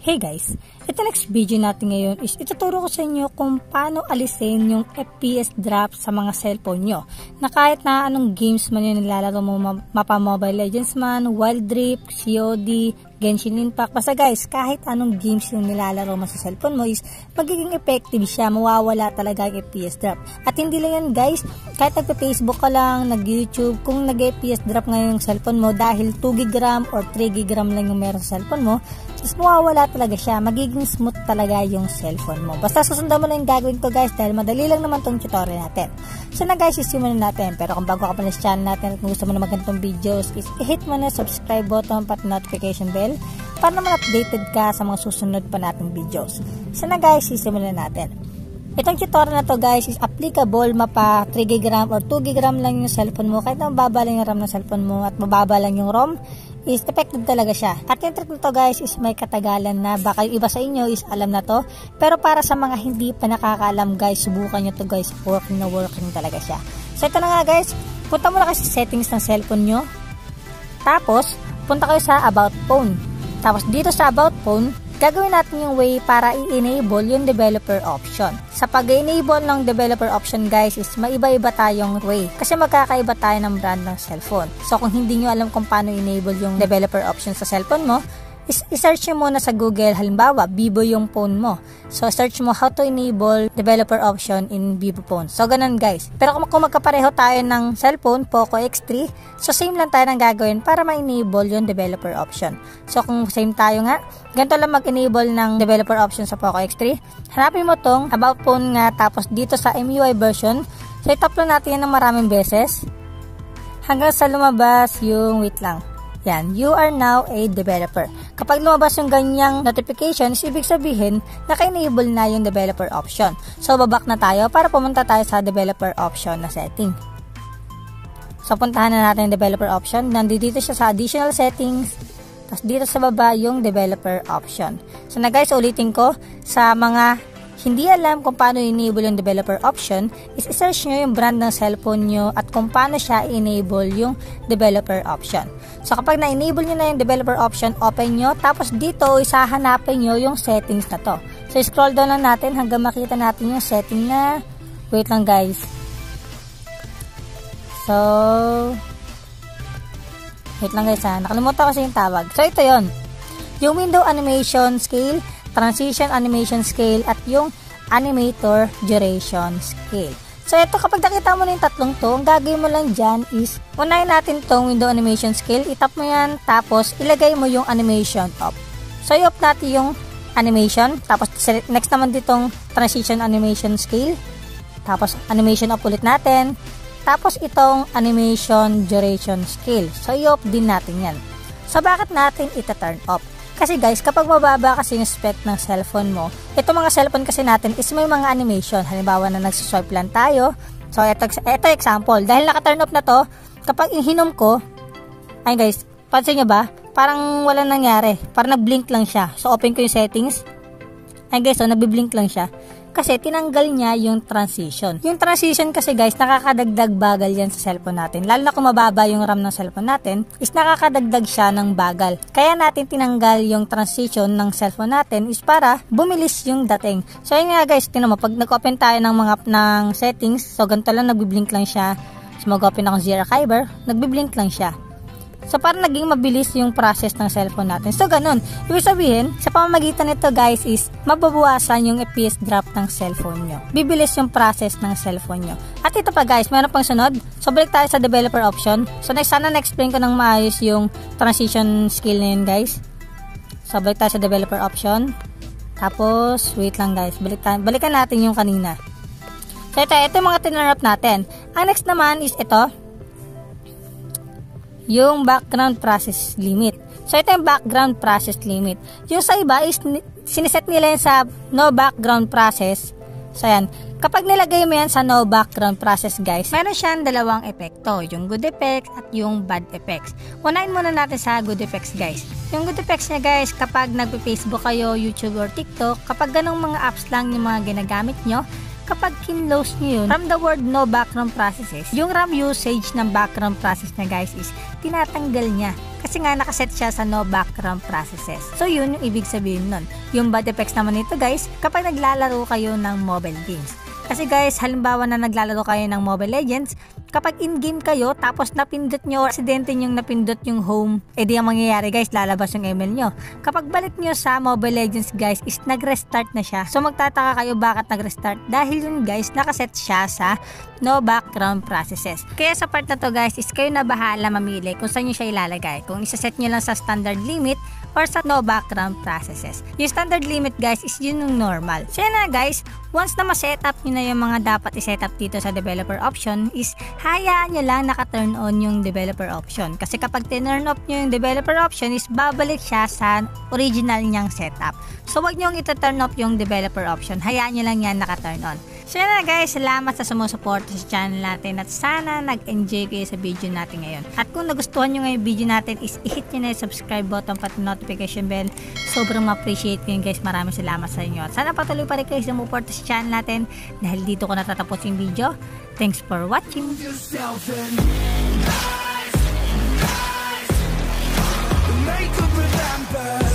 Hey guys, ito next video natin ngayon is ituturo ko sa inyo kung paano alisin yung FPS drop sa mga cellphone nyo. Na kahit na anong games man yung nilalaro mo, mapa Mobile Legends man, Wild Rift, COD, Genshin Impact. Basta guys, kahit anong games yung nilalaro mo sa cellphone mo is magiging effective siya, mawawala talaga ang FPS drop. At hindi lang yan guys, kahit nagpa-Facebook ka lang, nag-YouTube, kung nag-FPS drop ngayon yung cellphone mo dahil 2GB or 3GB lang yung meron sa cellphone mo, is mawawala talaga siya. Magiging smooth talaga yung cellphone mo. Basta susundan mo lang yung gagawin ko guys dahil madali lang naman tong tutorial natin. So na guys, isimulan natin. Pero kung bago ka pa na sa channel natin at kung gusto mo na magandang videos, is i-hit mo na subscribe button pat notification bell para naman updated ka sa mga susunod pa nating videos. So na guys, isimulan natin. Itong tutorial na to guys is applicable mapa 3GB or 2GB lang yung cellphone mo kahit na mababa lang yung RAM ng cellphone mo at mababa lang yung ROM is effective talaga siya. At yung trick nito guys is may katagalan na baka yung iba sa inyo is alam na to. Pero para sa mga hindi pa nakakaalam guys, subukan nyo to guys. Working na working talaga siya. So ito na nga guys, punta mo na kasi settings ng cellphone nyo. Tapos, punta kayo sa about phone. Tapos dito sa about phone, gagawin natin yung way para i-enable yung developer option. Sa pag-enable ng developer option guys is maiba-iba tayong way kasi magkakaiba tayo ng brand ng cellphone. So kung hindi nyo alam kung paano enable yung developer option sa cellphone mo, is-search mo muna sa Google, halimbawa, Vivo yung phone mo. So, search mo how to enable developer option in Vivo phone. So, ganun guys. Pero kung, kung magkapareho tayo ng cellphone, Poco X3, so same lang tayo ng gagawin para ma-enable yung developer option. So, kung same tayo nga, ganito lang mag-enable ng developer option sa Poco X3. Hanapin mo tong about phone nga, tapos dito sa MUI version, so itap lang natin yan ng maraming beses hanggang sa lumabas yung wait lang yan, you are now a developer. Kapag lumabas yung ganyang notifications, ibig sabihin, naka-enable na yung developer option. So, babak na tayo para pumunta tayo sa developer option na setting. So, puntahan na natin yung developer option. Nandito siya sa additional settings. Tapos, dito sa baba yung developer option. So, na guys, ulitin ko, sa mga hindi alam kung paano enable yung developer option, is search nyo yung brand ng cellphone nyo at kung paano siya enable yung developer option. So kapag na-enable nyo na yung developer option, open nyo, tapos dito isahanapin nyo yung settings na to. So scroll down lang natin hanggang makita natin yung setting na, wait lang guys. So, wait lang guys ha, nakalimutan kasi yung tawag. So ito yon yung window animation scale, transition animation scale, at yung animator duration scale. So, ito kapag nakita mo na yung tatlong to, ang gagawin mo lang dyan is, unahin natin tong window animation scale, itap mo yan, tapos ilagay mo yung animation off. So, i-off natin yung animation, tapos next naman ditong transition animation scale, tapos animation off ulit natin, tapos itong animation duration scale. So, i-off din natin yan. So, bakit natin ita-turn off? Kasi guys, kapag mababa kasi yung spec ng cellphone mo, ito mga cellphone kasi natin is may mga animation. Halimbawa na nagsuswipe lang tayo. So, ito, ito example. Dahil naka-turn off na to, kapag ihinom ko, ay guys, pansin nyo ba? Parang wala nangyari. Parang nag-blink lang siya. So, open ko yung settings. Ay guys, so, nagbi-blink lang siya kasi tinanggal niya yung transition. Yung transition kasi guys, nakakadagdag bagal yan sa cellphone natin. Lalo na kung mababa yung RAM ng cellphone natin, is nakakadagdag siya ng bagal. Kaya natin tinanggal yung transition ng cellphone natin is para bumilis yung dating. So yun nga guys, tinan mo, pag nag-open tayo ng mga ng settings, so ganito lang, nagbi-blink lang siya. So mag-open akong Zero Archiver, nagbi-blink lang siya. So, para naging mabilis yung process ng cellphone natin. So, ganun. Ibig sabihin, sa pamamagitan nito guys is, mababawasan yung FPS drop ng cellphone nyo. Bibilis yung process ng cellphone nyo. At ito pa guys, meron pang sunod. So, balik tayo sa developer option. So, next, sana na-explain ko ng maayos yung transition skill na yun guys. So, balik tayo sa developer option. Tapos, wait lang guys. Balik tayo, balikan natin yung kanina. So, ito, ito yung mga tinarap natin. Ang next naman is ito yung background process limit. So, ito yung background process limit. Yung sa iba is siniset nila yan sa no background process. So, yan. Kapag nilagay mo yan sa no background process, guys, meron siyang dalawang epekto. Yung good effects at yung bad effects. Unahin muna natin sa good effects, guys. Yung good effects niya, guys, kapag nagpe-Facebook kayo, YouTube or TikTok, kapag ganong mga apps lang yung mga ginagamit nyo, kapag kinlose nyo yun, from the word no background processes, yung RAM usage ng background process na guys is tinatanggal niya. Kasi nga nakaset siya sa no background processes. So yun yung ibig sabihin nun. Yung bad effects naman nito guys, kapag naglalaro kayo ng mobile games. Kasi guys, halimbawa na naglalaro kayo ng Mobile Legends, kapag in-game kayo, tapos napindot nyo, aksidente yung napindot yung home, edi ang mangyayari guys, lalabas yung email nyo. Kapag balik nyo sa Mobile Legends guys, is nag-restart na siya. So magtataka kayo bakit nag-restart. Dahil yun guys, nakaset siya sa no background processes. Kaya sa part na to guys, is kayo na bahala mamili kung saan nyo siya ilalagay. Kung isa-set nyo lang sa standard limit, or sa no background processes. Yung standard limit guys is yun yung normal. So yan na guys, once na ma-setup nyo na yung mga dapat i-setup dito sa developer option is hayaan nyo lang naka-turn on yung developer option. Kasi kapag turn off nyo yung developer option is babalik siya sa original niyang setup. So wag nyo ito-turn off yung developer option. Hayaan nyo lang yan naka-turn on. So yun na guys, salamat sa sumusuporta sa channel natin at sana nag-enjoy kayo sa video natin ngayon. At kung nagustuhan nyo ngayon video natin is i-hit nyo na yung subscribe button pati notification bell. Sobrang ma-appreciate ko yun guys. Maraming salamat sa inyo. At sana patuloy pa rin kayo sumuporta sa channel natin dahil dito ko natatapos yung video. Thanks for watching! Make up remember